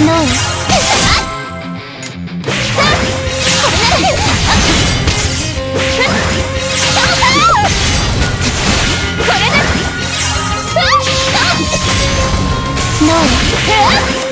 No. No.